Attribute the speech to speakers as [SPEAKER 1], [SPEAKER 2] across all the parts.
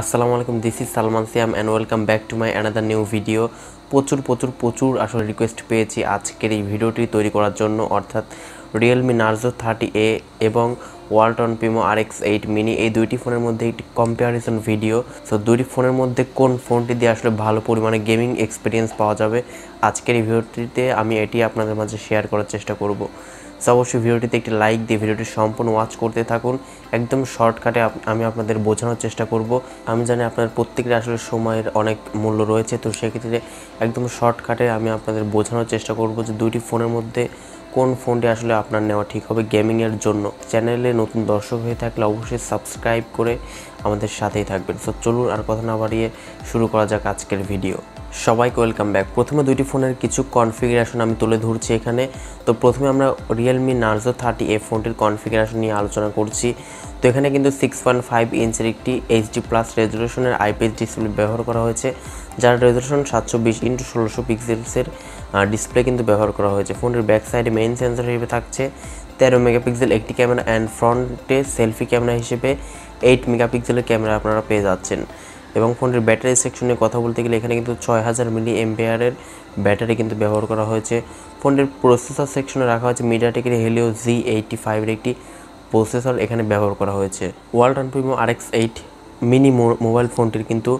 [SPEAKER 1] আসসালামু আলাইকুম this is Salman Siam and welcome back to my another new video প্রচুর প্রচুর প্রচুর আসলে রিকোয়েস্ট পেয়েছি আজকের এই ভিডিওটি তৈরি করার জন্য, অর্থাৎ রিয়েলমি নার্জো থার্টি এ এবং Walton Primo R X eight mini এই দুইটি ফোনের মধ্যে একটি কম্প্যারিজন ভিডিও সো দুইটি ফোনের মধ্যে কোন ফোনটি দিয়ে আসলে ভালো পরিমাণে গেমিং এক্সপিরিয়েন্স পাওয়া যাবে, আজকের এই ভিডিওটিতে আমি এটি আপনাদের মাঝে শেয়ার করার চেষ্টা করব। সো অবশ্যই ভিডিওটিতে একটি লাইক দিয়ে ভিডিওটি সম্পূর্ণ ওয়াচ করতে থাকুন। একদম শর্টকাটে আমি আপনাদের বোঝানোর চেষ্টা করব। আমি জানি আপনার প্রত্যেকের আসলে সময়ের অনেক মূল্য রয়েছে, তো সেক্ষেত্রে একদম শর্টকাটে আমি আপনাদের বোঝানোর চেষ্টা করব যে দুইটি ফোনের মধ্যে কোন ফোনটি আসলে আপনার নেওয়া ঠিক হবে গেমিংয়ের জন্য। চ্যানেলে নতুন দর্শক হয়ে থাকলে অবশ্যই সাবস্ক্রাইব করে আমাদের সাথেই থাকবেন। সো চলুন আর কথা না বাড়িয়ে শুরু করা যাক আজকের ভিডিও সবাইকে ওয়েলকাম ব্যাক প্রথমে দুইটি ফোনের কিছু কনফিগারেশন আমি তুলে ধরছি এখানে। তো প্রথমে আমরা রিয়েলমি নার্জো থার্টি এ ফোনটির কনফিগারেশন নিয়ে আলোচনা করছি। তো এখানে কিন্তু সিক্স পয়েন্ট ফাইভ ইঞ্চের একটি এইচডি প্লাস রেজলিউশনের আইপিএস ডিসপ্লে ব্যবহার করা হয়েছে, যার রেজলিউশন সাতশো বিশ ইন্টু ষোলোশো পিক্সেলসের ডিসপ্লে কিন্তু ব্যবহার করা হয়েছে। ফোনটির ব্যাক সাইডে মেইন সেন্সর হিসেবে থাকছে, তেরো মেগাপিক্সেল একটি ক্যামেরা অ্যান্ড ফ্রন্টে সেলফি ক্যামেরা হিসেবে এইট মেগাপিক্সেলের ক্যামেরা আপনারা পেয়ে যাচ্ছেন। এবং ফোনটির ব্যাটারি সেকশনে কথা বলতে গেলে এখানে কিন্তু ছয় হাজার মিলি এমপেয়ারের ব্যাটারি কিন্তু ব্যবহার করা হয়েছে। ফোনটির প্রসেসর সেকশনে রাখা হয়েছে মিডিয়াটেকের হেলিও জি এইটটি ফাইভের একটি প্রসেসর এখানে ব্যবহার করা হয়েছে। Walton Primo R X eight mini mobile ফোনটির কিন্তু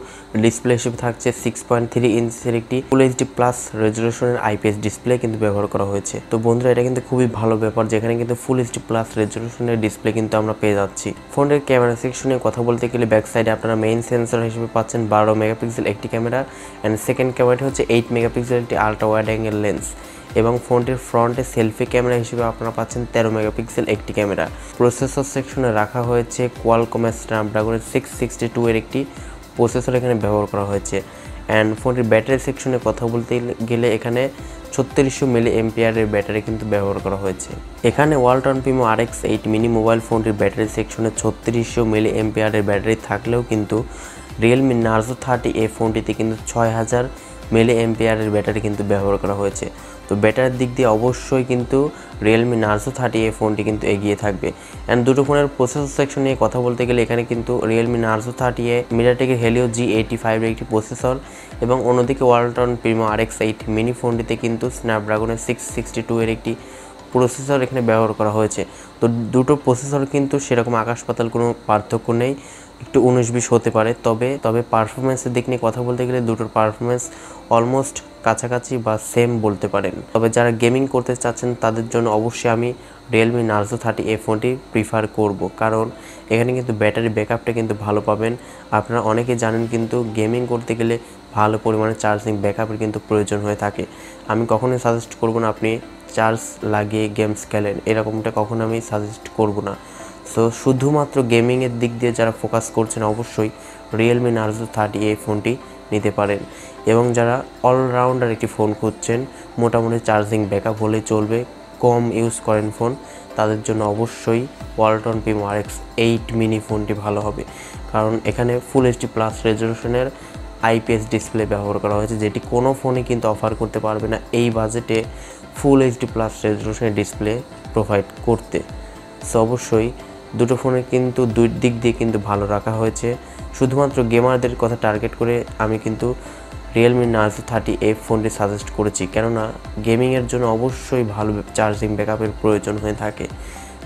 [SPEAKER 1] ডিসপ্লে হিসেবে থাকছে সিক্স পয়েন্ট থ্রি ইঞ্চের একটি ফুল এইচডি প্লাস রেজলিউশনের আইপিএস ডিসপ্লে কিন্তু ব্যবহার করা হয়েছে। তো বন্ধুরা, এটা কিন্তু খুবই ভালো ব্যাপার যেখানে কিন্তু ফুল এইচডি প্লাস রেজলিউশনের ডিসপ্লে কিন্তু আমরা পেয়ে যাচ্ছি। ফোনের ক্যামেরা সেকশনে কথা বলতে গেলে ব্যাক সাইডে আপনারা মেইন সেন্সর হিসেবে পাচ্ছেন বারো মেগাপিক্সেল একটি ক্যামেরা অ্যান্ড সেকেন্ড ক্যামেরাটি হচ্ছে এইট মেগাপিক্সেল একটি আলট্রা ওয়াইড অ্যাঙ্গেল লেন্স এবং ফোনটির ফ্রন্টে সেলফি ক্যামেরা হিসেবে আপনারা পাচ্ছেন তেরো মেগাপিক্সেল একটি ক্যামেরা প্রসেসর সেকশনে রাখা হয়েছে কোয়ালকমের স্ন্যাপড্রাগনের সিক্স সিক্সটি টু এর একটি প্রসেসর এখানে ব্যবহার করা হয়েছে। অ্যান্ড ফোনটির ব্যাটারি সেকশনে কথা বলতে গেলে এখানে ছত্রিশশো মিলি এমপিআরের ব্যাটারি কিন্তু ব্যবহার করা হয়েছে। এখানে Walton Primo R X eight mini mobile ফোনটির ব্যাটারি সেকশনে ছত্রিশশো মিলি এমপিআরের ব্যাটারি থাকলেও কিন্তু রিয়েলমি নার্জো থার্টি এ ফোনটিতে কিন্তু ছয় হাজার মিলি এমপিআরের ব্যাটারি কিন্তু ব্যবহার করা হয়েছে। তো ব্যাটারির দিক দিয়ে অবশ্যই কিন্তু রিয়েলমি নার্জো থার্টি এই ফোনটি কিন্তু এগিয়ে থাকবে। অ্যান্ড দুটো ফোনের প্রসেসর সেকশন নিয়ে কথা বলতে গেলে এখানে কিন্তু রিয়েলমি নার্জো থার্টি এ মিডিয়াটেকের হেলিও জি এইটি ফাইভের একটি প্রসেসর এবং অন্যদিকে Walton Primo R X eight mini ফোনটিতে কিন্তু স্ন্যাপড্রাগনের সিক্স সিক্সটি টু এর একটি প্রসেসর এখানে ব্যবহার করা হয়েছে। তো দুটো প্রসেসর কিন্তু সেরকম আকাশ পাতাল কোনো পার্থক্য নেই। একটু উনিশ বিশ হতে পারে। তবে তবে পারফরমেন্সের দিক নিয়ে কথা বলতে গেলে দুটোর পারফরমেন্স অলমোস্ট কাছাকাছি বা সেম বলতে পারেন। তবে যারা গেমিং করতে চাচ্ছেন, তাদের জন্য অবশ্যই আমি রিয়েলমি নার্জো থার্টি এ ফোনটি প্রিফার করব। কারণ, এখানে কিন্তু ব্যাটারি ব্যাকআপটা কিন্তু ভালো পাবেন। আপনারা অনেকে জানেন কিন্তু গেমিং করতে গেলে ভালো পরিমাণে চার্জিং ব্যাকআপের কিন্তু প্রয়োজন হয়ে থাকে। আমি কখনোই সাজেস্ট করব না আপনি চার্জ লাগিয়ে গেমস খেলেন। এরকমটা কখনো আমি সাজেস্ট করব না। সো শুধুমাত্র গেমিংয়ের দিক দিয়ে যারা ফোকাস করছেন, অবশ্যই রিয়েলমি নার্জো থার্টি এই ফোনটি নিতে পারেন। এবং যারা অলরাউন্ডার একটি ফোন খুঁজছেন, মোটামুটি চার্জিং ব্যাকআপ হলে চলবে, কম ইউজ করেন ফোন তাদের জন্য অবশ্যই Walton Primo R X eight mini ফোনটি ভালো হবে। কারণ এখানে ফুল এইচডি প্লাস রেজলিউশনের আইপিএস ডিসপ্লে ব্যবহার করা হয়েছে, যেটি কোনো ফোনে কিন্তু অফার করতে পারবে না এই বাজেটে ফুল এইচডি প্লাস রেজলিউশনের ডিসপ্লে প্রোভাইড করতে। সো অবশ্যই দুটো ফোনে কিন্তু দুই দিক দিয়ে কিন্তু ভালো রাখা হয়েছে। শুধুমাত্র গেমারদের কথা টার্গেট করে আমি কিন্তু রিয়েলমি নার্জো থার্টি এফ ফোনটি সাজেস্ট করেছি। কেননা গেমিংয়ের জন্য অবশ্যই ভালো চার্জিং ব্যাকআপের প্রয়োজন হয়ে থাকে,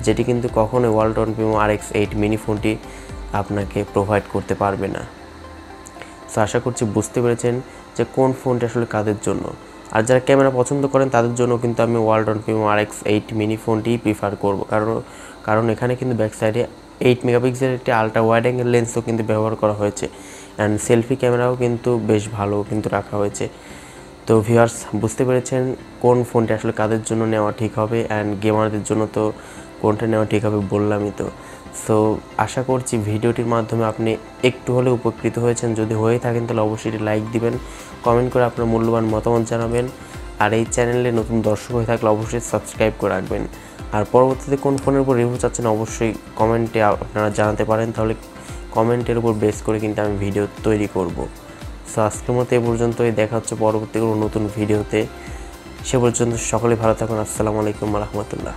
[SPEAKER 1] যেটি কিন্তু কখনোই Walton Primo R X eight mini ফোনটি আপনাকে প্রোভাইড করতে পারবে না। সো আশা করছি বুঝতে পেরেছেন যে কোন ফোনটি আসলে কাদের জন্য। আর যারা ক্যামেরা পছন্দ করেন, তাদের জন্য কিন্তু আমি world Walton Primo R X eight mini ফোনটিই prefer করব। কারণ কারণ এখানে কিন্তু ব্যাক সাইডে এইট মেগাপিক্সেলের একটি আলট্রা ওয়াইড অ্যাঙ্গেল লেন্সও কিন্তু ব্যবহার করা হয়েছে। অ্যান্ড সেলফি ক্যামেরাও কিন্তু বেশ ভালো কিন্তু রাখা হয়েছে। তো ভিউয়ার্স বুঝতে পেরেছেন কোন ফোনটি আসলে কাদের জন্য নেওয়া ঠিক হবে? অ্যান্ড গেমারদের জন্য তো কোনটা নেওয়া ঠিক হবে বললামই তো। সো আশা করছি ভিডিওটির মাধ্যমে আপনি একটু হলে উপকৃত হয়েছেন। যদি হয়ে থাকেন তাহলে অবশ্যই লাইক দিবেন কমেন্ট করে আপনার মূল্যবান মতামত জানাবেন, আর এই চ্যানেলে নতুন দর্শক হয়ে থাকলে অবশ্যই সাবস্ক্রাইব করে রাখবেন। আর পরবর্তীতে কোন ফোনের উপর রিভিউ চাচ্ছেন অবশ্যই কমেন্টে আপনারা জানাতে পারেন, তাহলে কমেন্টের উপর বেস করে কিন্তু আমি ভিডিও তৈরি করব। সো আজকের মতো এ পর্যন্তই, দেখা হচ্ছে পরবর্তী কোনো নতুন ভিডিওতে সে পর্যন্ত সকলে ভালো থাকুন, আসসালামু আলাইকুম রহমতুল্লাহ।